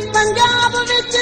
Punjab विच